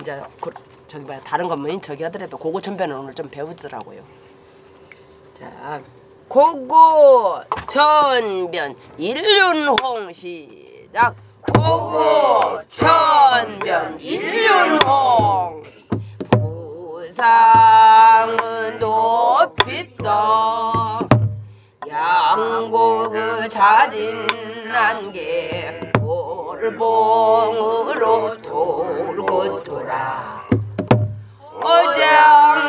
이제 그, 저기 뭐야 다른 것만 저기 하더라도 고고 천변은 오늘 좀 배우더라고요. 자, 고고 천변 일륜홍 시작. 고고 천변 일륜홍 부상은 높이 떠 양곡을 자진 난게 볼봉으로 돌고 돌아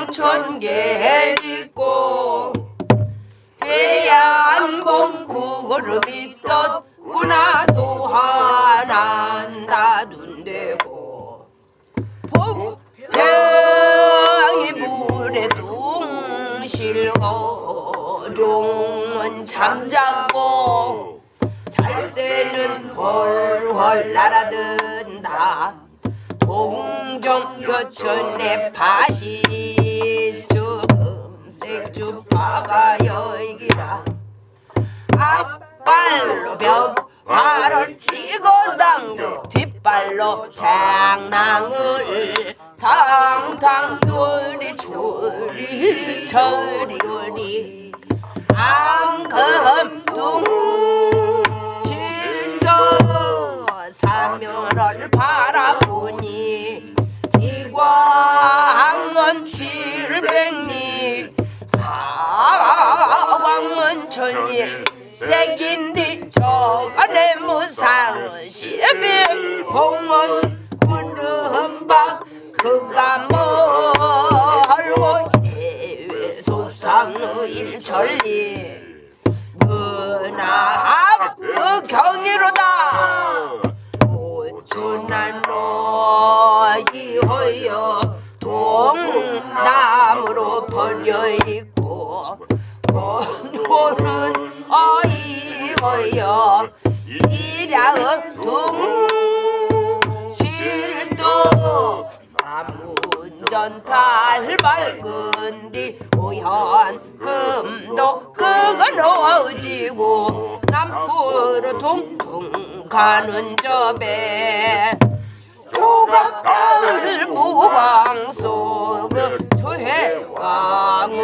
어장천개 있고 해안봉 구걸음이 떴구나 또 하나다 눈대고 복병이 물에 둥실거종은 잠자고 잘새는 훨훨 날아든다. 동정 여천의 밭이 주금색 주파가 여기라. 앞발로 벽 발을 치고 당겨 뒷발로 장낭을 탕탕 요리 조리 저리 요리. 앙금 둥 사면을 바라보니 지광은 칠백리 하왕은천리 새긴디 저간의 무상은 시빈 봉원 구름박 그가 멀고 해외 소상의 일천리 버려 있고 원호는 어이허여 이량은 둥실도 아문전 달 밝은 뒤 오현 금도 그거 넣어지고 남포로 둥둥 가는 저배 조각 가을 무광 속은 조해왕의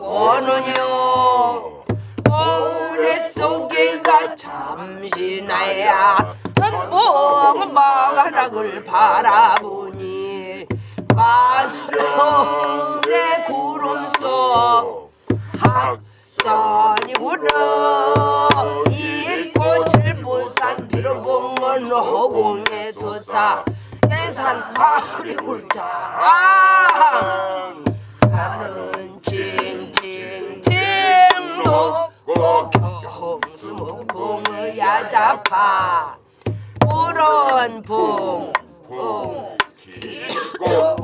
원은요. 오래 속에가 잠시 나야 전봉 마가락을 바라보니 마지막 내 구름 속 학산이 울어 이 꽃을 보산 비로 봉은 허공에 솟아 내산 마을이 울자 아. 산은 칭칭칭도 경수 목봉을 야잡아. 우런 봉봉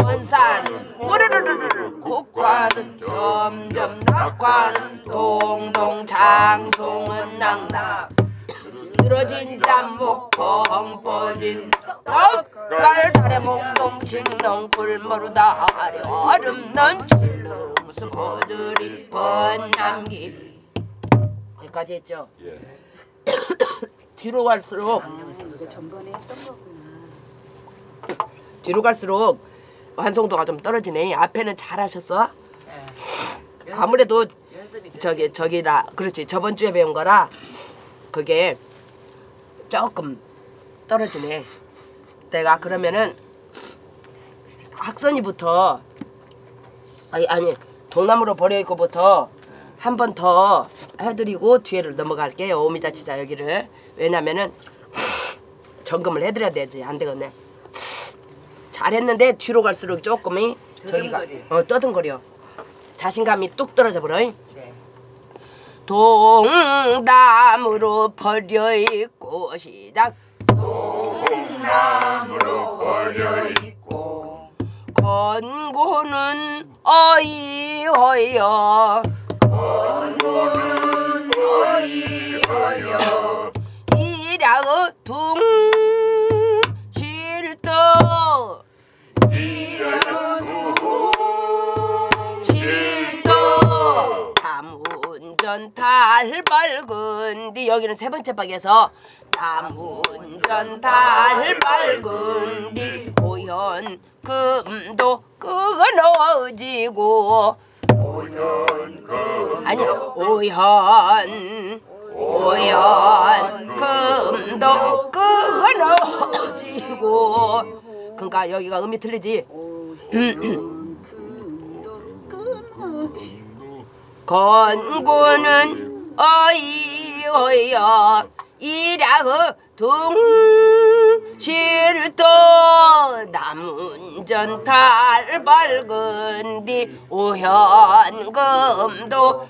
원산. 우르르르르 곡과는 점점 낙과는 동동 장송은 낙낙 늘어진 잠목 펑 퍼진 떡갈 달에 칭동 굴모르다 아려 얼음넌 칠름수 보들이 번남기 여기까지 했죠? 뒤로 갈수록. 뒤로 갈수록 완성도가 좀 떨어지네. 앞에는 잘하셨어. 아무래도 저기 저기라 그렇지. 저번 주에 배운 거라 그게 조금 떨어지네. 내가 그러면은 학선이부터 아니 아니 동남으로 버려 있고부터 한 번 더 해드리고 뒤에를 넘어갈게요 오미자치자 여기를 왜냐면은 점검을 해드려야 되지 안 되겠네. 잘했는데 뒤로 갈수록 조금이 저기가 어 떠듬거려 자신감이 뚝 떨어져 버려. 네. 동남으로 버려 있고 시작. 동남으로 버려 있고. 건고는 어이허여. 건고는 어이허여. 이량의 둥 남운전 달 밝은 뒤 여기는 세 번째 박에서 남운전 달 밝은 뒤 오현 금도 끊어지고. 아니 오현 오현 금도 끊어지고. 그러니까 여기가 음이 틀리지 건고는 어이어여 이라흐 둥실도 남운전 달 밝은 뒤 오현금도.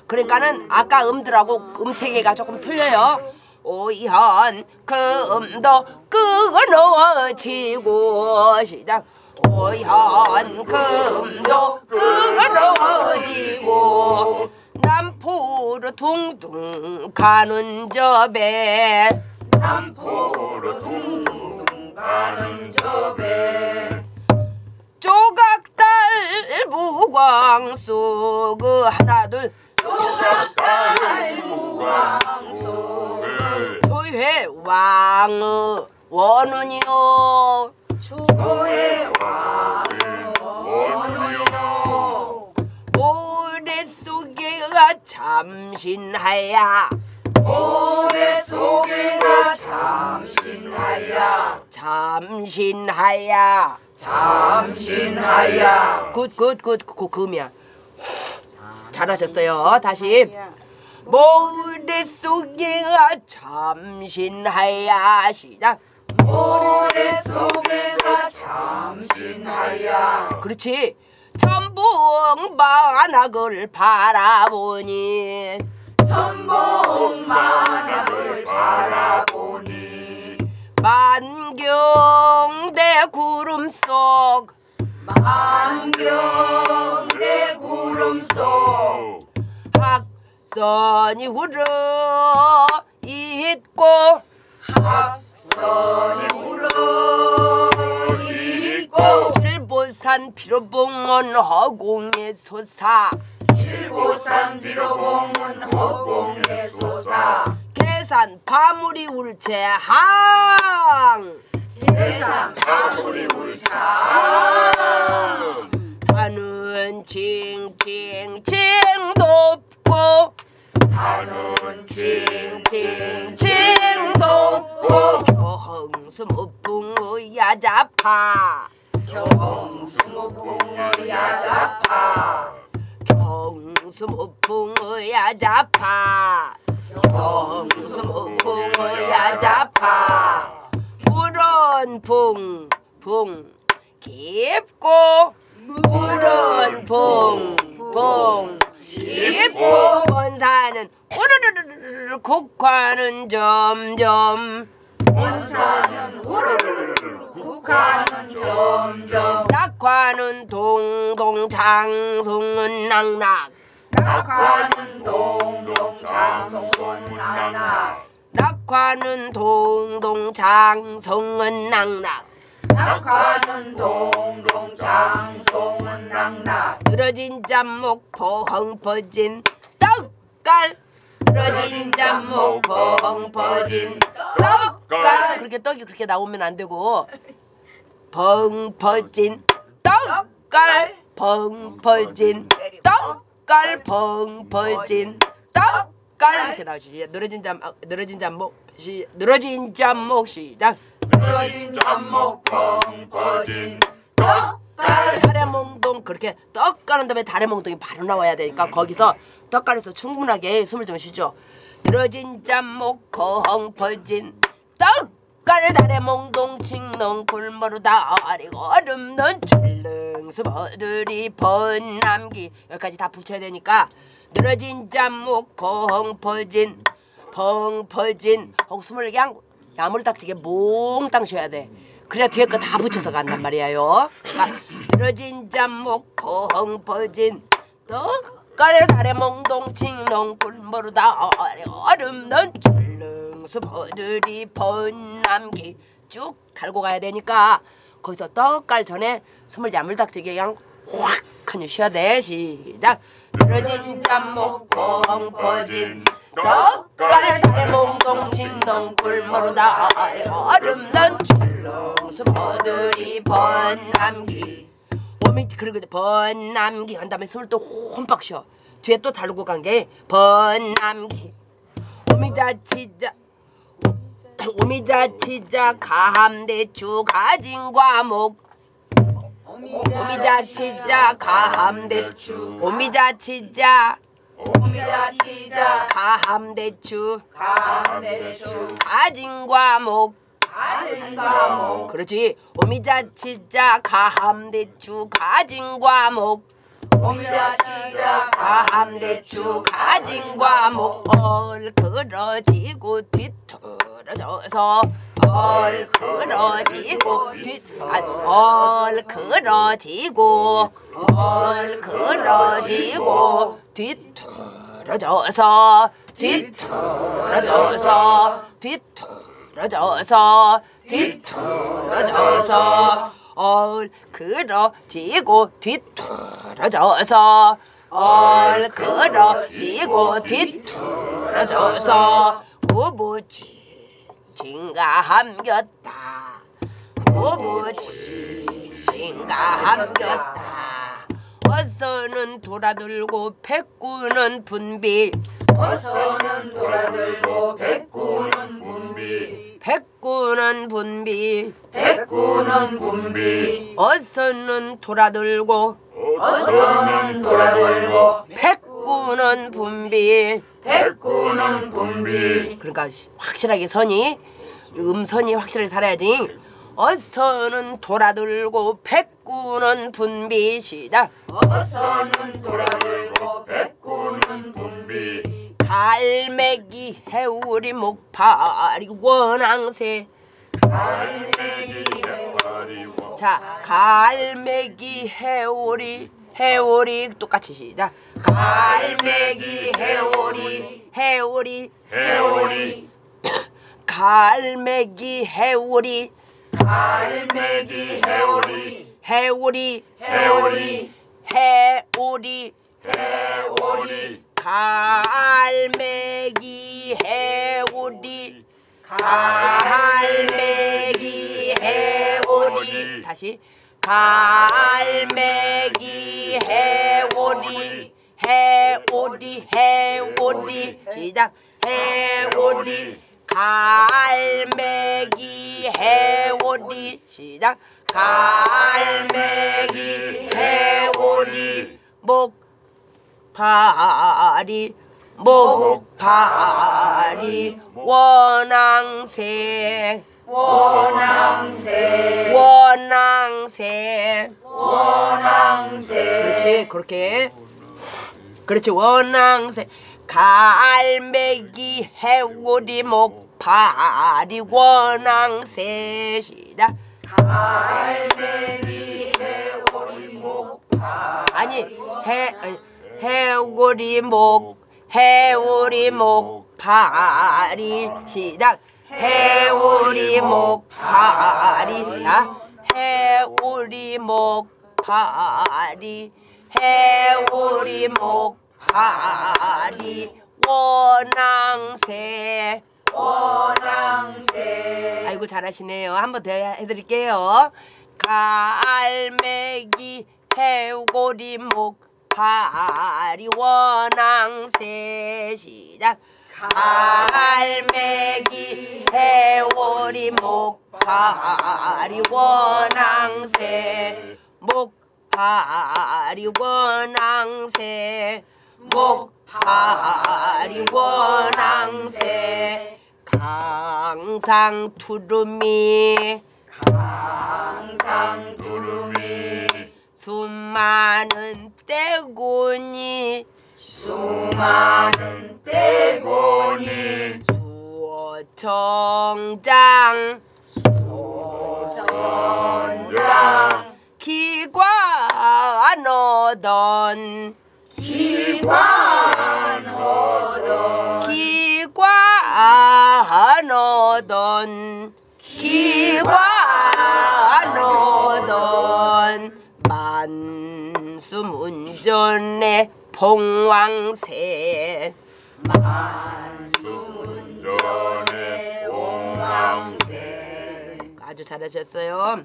그러니까는 아까 음들하고 음체계가 조금 틀려요. 오현 금도 끊어지고 시작. 오현 금도 끊어지고 남포로 둥둥 가는 저배 남포로 둥둥 가는 저배 조각달 무광수 그 하나 둘. 무광 속을 조회 왕의 원운이요. 조해 왕 속에가 잠신하야. 모래 속에가 잠신하야. 잠신하야. 잠신하야. good good good 그 금이야. 잘하셨어요. 다시. 모래 속에가 잠신하야. 시작. 모래 속에가 잠신하야. 그렇지 천봉 만악을 바라보니. 천봉만악을 바라보니. 만경대 구름 속. 안경대 구름 속. 학선이 울어 있고 합선이 칠보산 피로봉원 허공의 솟아 칠보산 비로봉은 허공에 솟아 계산 파물이 울채 항 계산 파물이 울자 산은 칭칭칭 높고. 산은 칭칭 칭칭 높고. 경수 무풍의 야자파 경수무풍의 야자파 경수 무풍의 야자파 경수 무풍의 야자파 물은 붕붕 깊고 물은 붕붕 깊고 원산은 우르르르르 곡화는 점점 원산은 우르르르 국화는 점점 낙화는 동동 장송은 낙낙. 낙화는 동동 장송은 낙낙. 낙화는 동동 장송은 낙낙. 낙화는 동동 장송은 낙낙. 늘어진 잠목 포항 퍼진 떡갈 늘어진 잠목 포항 퍼진 떡갈 그렇게 떡이 그렇게 나오면 안 되고 벙 퍼진 떡갈 벙 퍼진 떡갈 벙 퍼진 떡갈 이렇게 나오시지. 늘어진 잠 아, 늘어진 잠목 시 늘어진 잠목 시작. 늘어진 잠목 펑퍼진 떡 갈 달의 몽동 그렇게 떡 가는 다음에 달의 몽동이 바로 나와야 되니까 거기서 떡 가려서 충분하게 숨을 좀 쉬죠. 늘어진 잠목 펑 퍼진 떡갈 달의 몽동 칭농 굴머루다 어리고 얼음넌 출릉 수 버들이 번남기 여기까지 다 붙여야 되니까 늘어진 잠목 펑 퍼진 펑 퍼진 하고 숨을 그냥 야물딱지게 몽땅 쉬어야 돼. 그래야 뒤에 거 다 붙여서 간단 말이에요. 그러니까 늘어진 잠목 펑 퍼진 떡갈 달의 몽동 칭농 꿀모르다 얼음 넌 출릉수 버들이 번남기 쭉 달고 가야 되니까 거기서 떡갈 전에 숨을 야물딱지게 그냥 확 하니 쉬어야 돼 시작 늘어진 잠목 펑뻥 퍼진 덕갈 달에 몽동 진동 꿀모르다 아름다운 출 렁수 퍼들이 번남기. 오미 그리고 번남기 한 다음에 숨을 또 홈박 쉬어. 뒤에 또 다루고 간 게 번남기. 오미자치자. 오미자치자. 가함대추 가진 과목. 오미자치자. 가함대추 오미자치자. 오미자치자. 가함대추 감대추 가진 과목 가진 과목 그렇지. 오미자 치자 가함대추 가진 과목. 오미자 치자 가함대추 가진 과목. 얼그러지고 뒤틀어져서 얼그러지고 뒤 아, 얼그러지고 얼그러지고 뒤틀어져서 뒤틀어져서 뒤틀 어져서 뒤틀어져서 얼그러지고 뒤틀어져서 얼그러지고 뒤틀어져서 구부지 진가함겼다. 구부지 진가함겼다. 어서는 돌아들고 백구는 분비. 어서는 돌아들고 백구는 백구는 분비. 백구는 분비. 어서는 돌아들고 어서는 돌아들고 백구는 분비. 백구는 분비. 그러니까 시- 확실하게 선이 음선이 확실하게 살아야지. 어서는 돌아들고 백구는 분비. 시작. 어서는 돌아들고 백구는 분비 갈매기 해우리 목파리 원앙새. 갈매기 해와리고 자 갈매기 해오리 해오리. 똑같이 시작. 갈매기 해오리 해오리 해오리. 갈매기 해오리. 갈매기 해오리. 해오리. 해오리. 해오리. 해오리 갈매기 해오리. 갈매기 해오리. 다시. 갈매기 해오리. 해오리 해오리. 시작. 해오리. 갈매기 해오리. 시작. 갈매기 해오리. 목 파리 목파리 원앙새 원앙새 원앙새 원앙새 그렇지 그렇게. 그렇지 원앙새 갈매기 해오리 목파리 원앙새 시작. 갈매기 해오리 목파 아니 해 아니, 해오리 목 해오리 목파리 시작 해오리 목파리 자 해오리 목파리 해오리 목파리 원앙새 원앙새 아이고 잘하시네요. 한 번 더 해드릴게요. 갈매기 해오리 목 파리 원앙새 시작. 갈매기 해오리 목파리 원앙새 목파리 원앙새 목파리 원앙새 강상 투름이 항상 두루미 수많은 떼고니. 수많은 떼고니. 수어정장. 전장. 기관 얻던. 기관 호동 기관 얻던. 기관 얻던 만수문전의 봉황새. 순전의 봉황새 아주 잘하셨어요.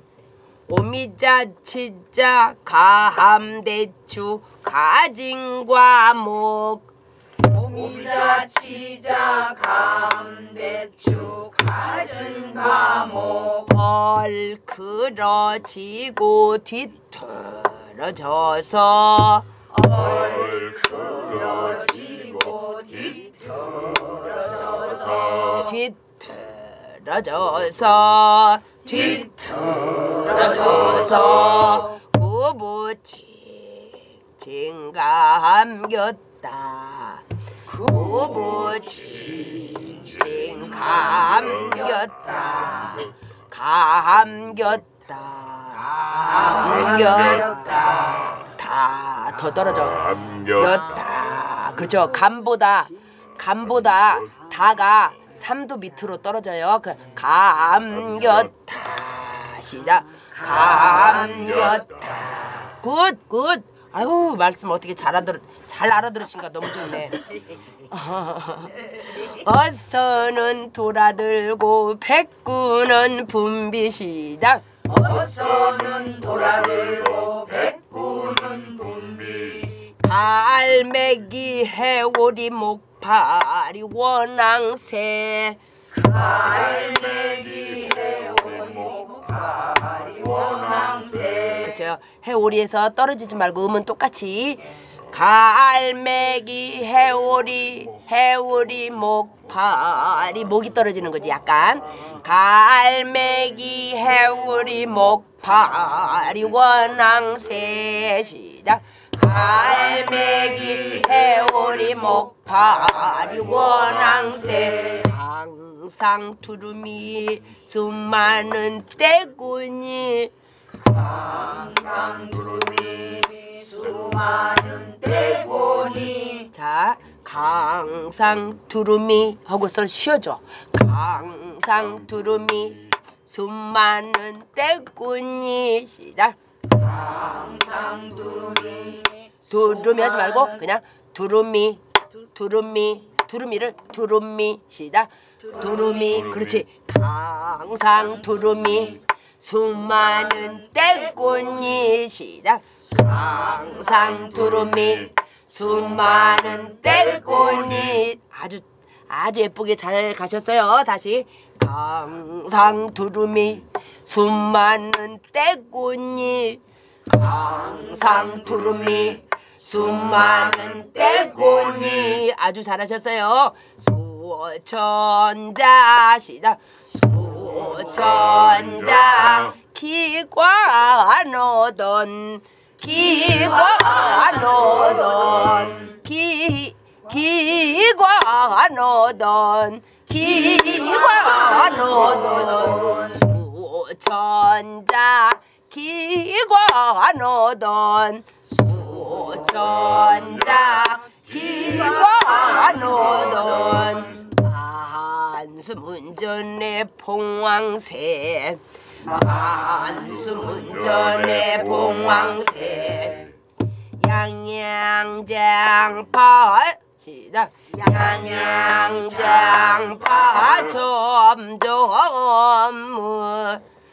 오미자 치자 가함대추 가진과목. 오미자 치자 감대추 가진 과목. 얼크러지고 뒤틀 어져서 얼큰어지고 뒤틀어져서 뒤틀어져서 뒤틀어져서 구부치 징감겼다. 구부치 징감겼다. 감겼다 감겼다 다 더 떨어져 감겨 였다. 그죠? 감보다 감보다 다가 3도 밑으로 떨어져요. 그 감겼다. 시작. 감겼다. 굿, 굿. 아유, 말씀 어떻게 잘 알아들 잘 알아들으신가 너무 좋네. 어서는 돌아들고 백구는 분비시다. 어서는 돌아들고 백구는 분비. 갈매기 해오리 목파리 원앙새. 갈매기 해오리 목파리 원앙새. 그죠. 해오리에서 떨어지지 말고 음은 똑같이. 갈매기 해오리 해오리 목 파리 목이 떨어지는 거지 약간. 갈매기 해오리 목파리 원앙새 시작 갈매기 해오리 목파리 원앙새 항상 두루미 수많은 떼군이 상두루미 수많은 떼고니. 자 강상 두루미 하고서 쉬어줘. 강상 두루미 수많은 떼군이 시작 상두루미 두루미 하지 말고 그냥 두루미 두루미 두루미를 두루미 시작 두루미 그렇지. 강상 두루미 수많은 떼꽃이 시작 강상 두루미 수많은 떼꽃이 아주 아주 예쁘게 잘 가셨어요. 다시. 강상 두루미. 수많은 떼꽃이 강상 두루미. 수많은 떼꽃이 아주 잘하셨어요. 수천자 시작 수천자. 기관 오던 기관 오던 기 기관 오던 기관 오던 수천자 오던 수천자 기관 오던 한수문전의 봉황새 한수문전의 봉황새. 양양장파 시작 양양장파 점점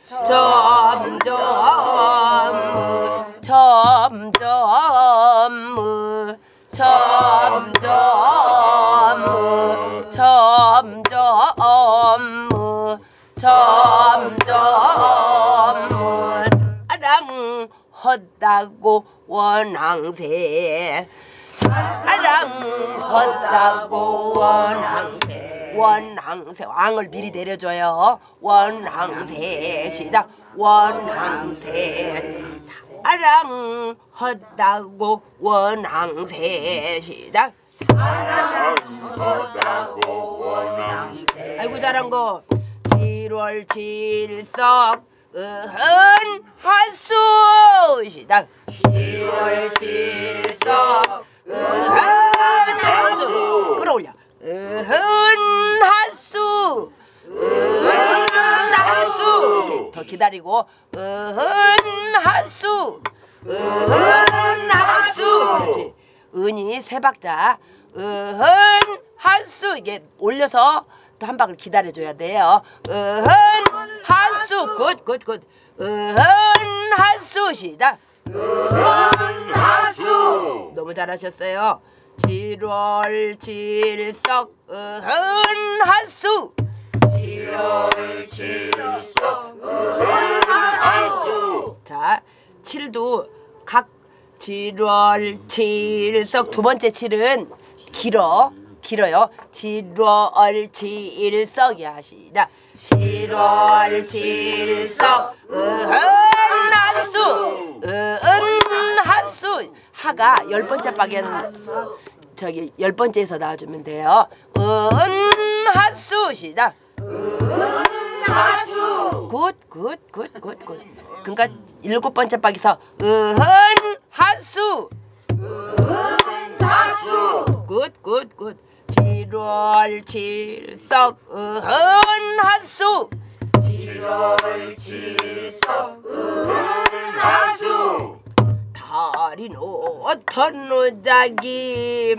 점점 점점 점점 점점 점점 사랑하다고 원앙새. 사랑하다고 원앙새. 원앙새. 왕을 미리 내려줘요. 원앙새 시작 원앙새. 사랑하다고 원앙새 시작 사랑하다고 원앙새 아이고 잘한 거. 7월 7석 으흔 하수. 시작. 7월 7석 으흔 하수. 끌어올려. 으흔 하수. 으흔 하수. 이렇게 더 기다리고 으흔 하수. 으흔 하수. 그렇지. 은이 세 박자. 으흔 한수. 이게 올려서 또한 박을 기다려줘야 돼요. 으흔 한수. good good good. 으흔 한수. 시작. 하수. 너무 잘하셨어요. 7월 7석. 으흔 한수. 7월 7석. 하수. 자 7도 각 7월 7석. 두 번째 7은 길어 길어요. 7월 7석이 하시다. 7월 7석 으흔 한수. 으흔 한수. 하가 열 번째 박에는 저기 열 번째에서 나와주면 돼요. 한수. 시작. 하수. 굿굿굿굿굿. 그러니까 일곱 번째 박에서 으흔 한수. 하수. good good good 7월 7석 으흔 한수 7월 7석 하수. 다리 놓던 노자기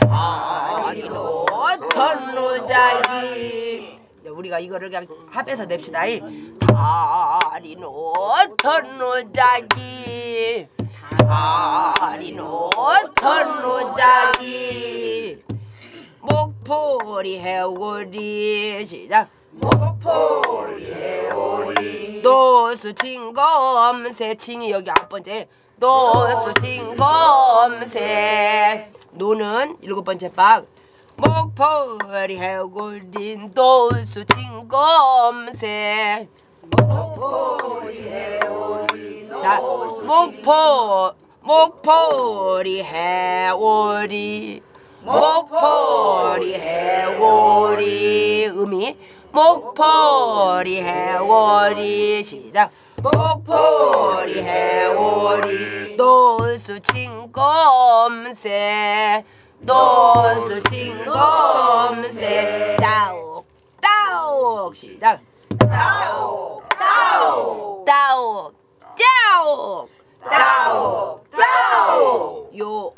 다리 놓던 노자기 야, 우리가 이거를 그냥 합해서 냅시다. 이. 다리 놓던 노자기 다리 놓던 노자기 목포리 해오리 시작. 목포리 해오리. 노수 진검새 진이 여기 앞 번째. 노수 진검새 노는 일곱 번째 박 목포리 해오린 노수 진검새 목포리 해오리. 자 목포 목포리 해오리 목포리 해오리 음이 목포리 해오리 시작 목포리 해오리 노수 진검새 노수 진검새. 따옥 따옥 시작 따오 따오 따옥 따옥. 따오 따오 요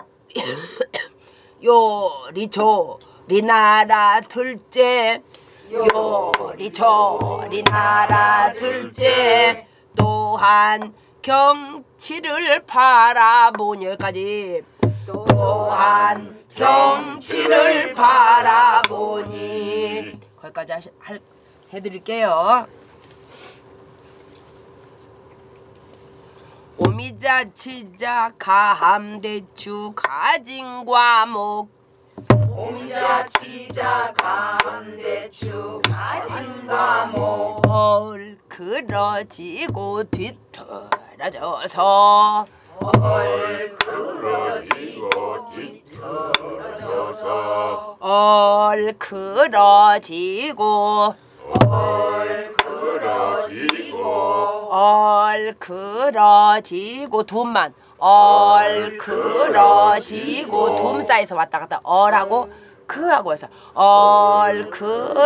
요리 조 리 나라 둘째. 요리 조 리 나라 둘째. 또한 경치를 바라보니까지. 또한 경치를 바라보니. 거기까지 하시, 할, 해드릴게요. 오미자 치자 가함대추 가진과목. 오미자 치자 감대추 가진과목. 얼그러지고 뒤틀어져서. 얼 그러지고 뒤틀어져서. 얼 그러지고 얼그러지고 얼그러지고 둠만. 얼그러지고 둠 사이에서 왔다 갔다 얼하고 그하고 해서 얼그러지고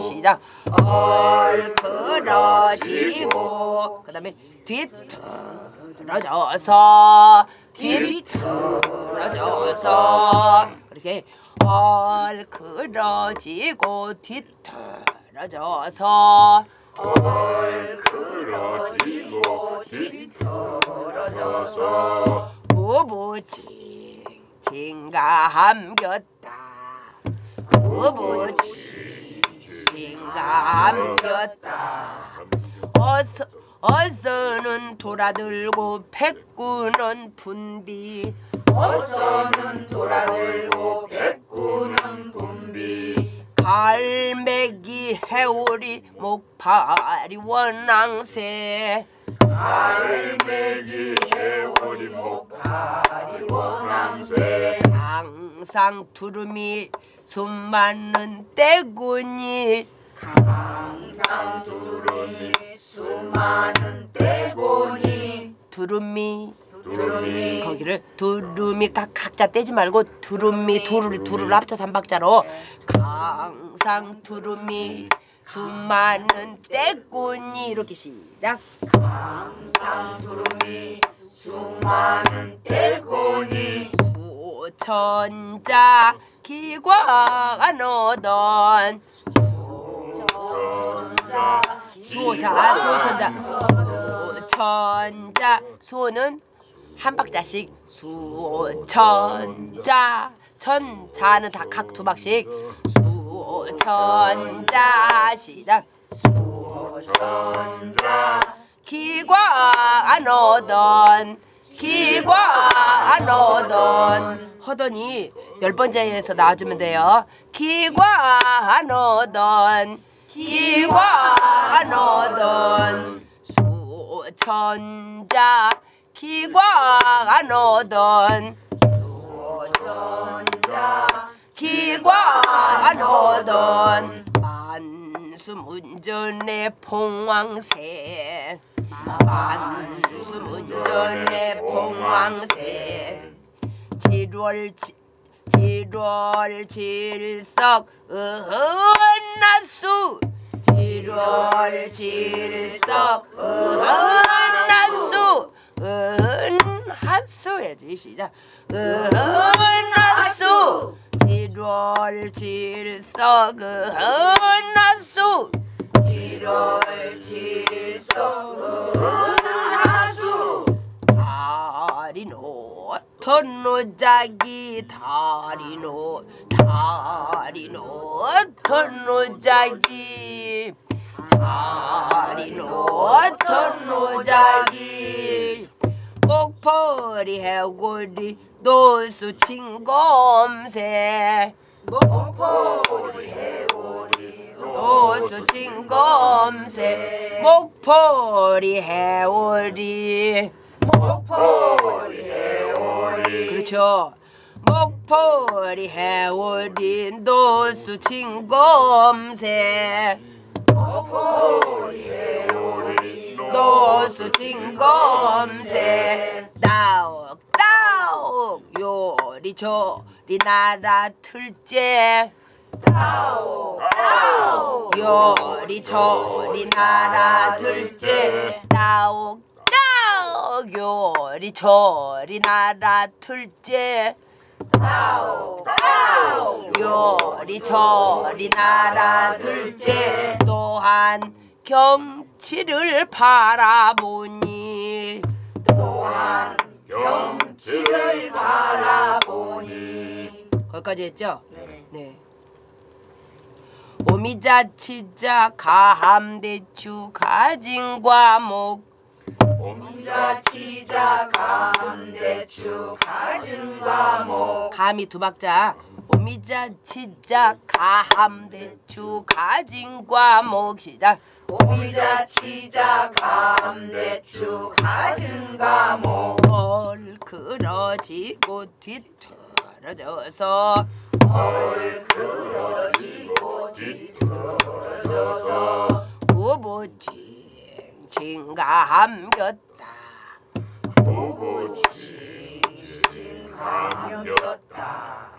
시작. 얼그러지고. 그 다음에 뒤틀어져서 뒤틀어져서. 그렇게 얼그러지고 뒤틀어져서 얼그러지고 뒤틀어져서 부부징 징가 함겼다. 부부징 징가 함겼다. 어서 어서는 돌아들고 백구는 분비 어서는 돌아들고 백구는 분비. 갈매기 해오리 목파리 원앙새. 알매기 해오리 목파리 원앙새. 항상 두루미 숨 많는 떼구니 항상 두루미 수많은 떼고니 두루미 두루미. 거기를 두루미. 각, 각자 떼지 말고 두루미. 두루리 두루를 합쳐서 한 박자로. 항상 두루미. 수많은 떼꾸니 이렇게 시작. 항상 두루미. 수많은 떼고니 수천자 안 오던. 천자 수호자 수호천자. 수호천자. 수호는 한 박자씩 수호천자. 천자는 다 각 두 박씩. 수호천자 시작. 천자. 기광 안 오던 기광 안 오던 허더니 열 번째에서 나와주면 돼요. 기광 안 오던 기광 안 오던 수천자 기광 안 오던. 기광 안 오던. 만수문전의 봉황새. 만수문전의 봉황새. 7월 7월 질석 어헌나수. 7월 질석 어헌나수 어헌하수. 해야지 시작. 어헌나수. 7월 질석 어헌나수. 7월 질석 어헌나수. 다리노 턴노자기 다리노 다리노 턴노자기 다리노 턴노자기 목포리 해골이 노수 친검새. 노수 친검새. 목포리 해오리 그렇죠. 목포리 해오리 노수 친검새 노수 친검새 따옥 따옥 요리 조리 나라 틀째. 요리 조리 나라 둘째. 따옥 따옥 요리 조리 나라 둘째 요리 조리 나라 둘째 또한 경치를 바라보니 경치를 바라보니 거기까지 했죠? 네. 오미자 치자 가함대추 가진 과 목 오미자 치자 감대추 가진 과목 감이 두 박자. 오미자 치자 가함대추 가진 과목 시작. 오미자 치자 감대추 가진 과목. 얼그러지고 뒤틀어져서. 후보칭 칭감겼다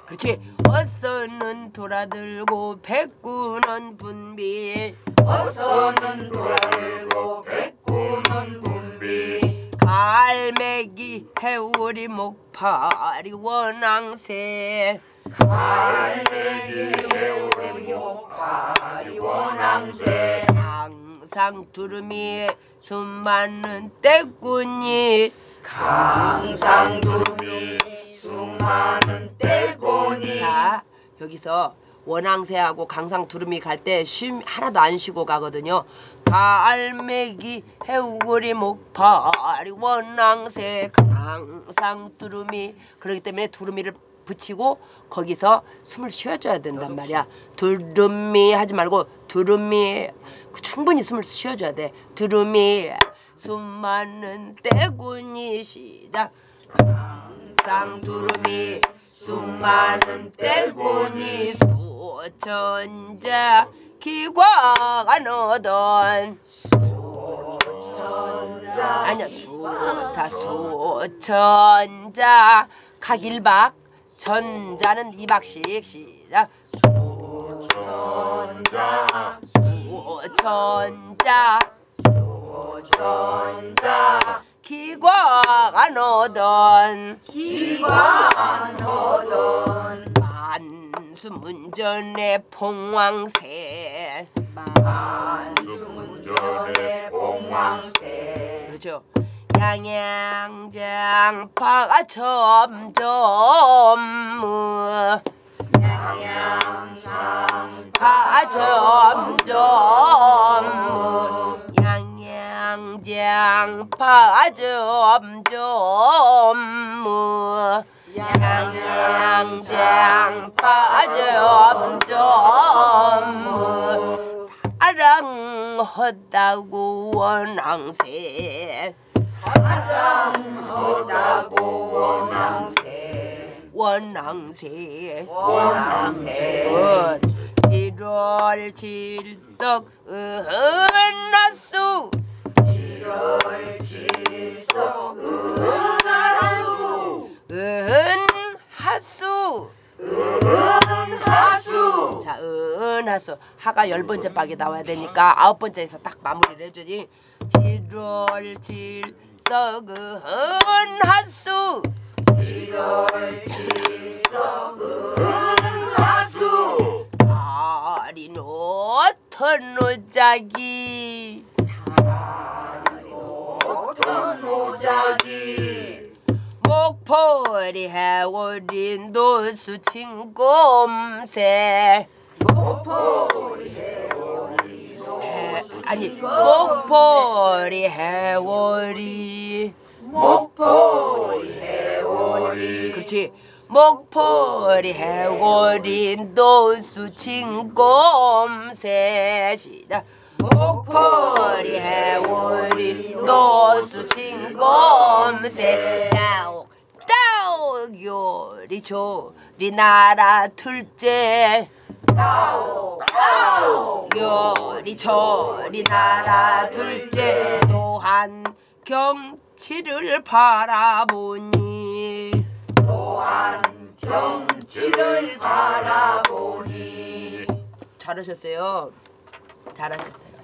그렇지. 어서는 돌아들고 백구는 분비. 어서는 돌아들고 백구는 분비. 갈매기 해오리 목파리 원앙새. 갈매기 해오리 목파리 원앙새. 항상 두루미 숨 많은 떼꾼이 항상 두미 수많은 떼고니 자 여기서 원앙새하고 강상 두루미 갈 때 쉼 하나도 안 쉬고 가거든요. 갈매기 해우고리 목파리 원앙새 강상 두루미 그렇기 때문에 두루미를 붙이고 거기서 숨을 쉬어줘야 된단 말이야. 두루미 하지 말고 두루미 충분히 숨을 쉬어줘야 돼. 두루미 숨 많은 떼군이 시작. 쌍두루미 수많은 떼고니 수천자 기광 안 오던 아니야 수자 수천자 각 일박 전자는 이박씩 시작 천자 수천자 전자. 기광 안 오던. 기관 오던. 만수문전의 봉황새. 수문전의 봉황새. 그렇죠. 양양장파가 점점 파 점점 양양장파 점점 양양장파 점점 사랑하다고 원앙새. 하다고 원앙새. 원앙새. 원앙새. 칠월 칠석 은하수 은하수 하수 하가 열 번째 박에 나와야 되니까 아홉 번째에서 딱 마무리를 해주지. 칠월 칠석 은하수. 은하수. 다리 놓던 노자기. 어떤 노자기. 목포리 해오린 노수 친곰새 해- 아니 목포리 해오리. 목포리 해오리. 그렇지. 목포리 해오리 노수 친곰새 시작. 목포리 해오리 노수 친곰새 따옥 따옥 요리 조리 나라 둘째 요리 조리 나라 둘째 또한 경치를 바라보니. 또한 경치를 바라보니. 잘하셨어요. 잘하셨어요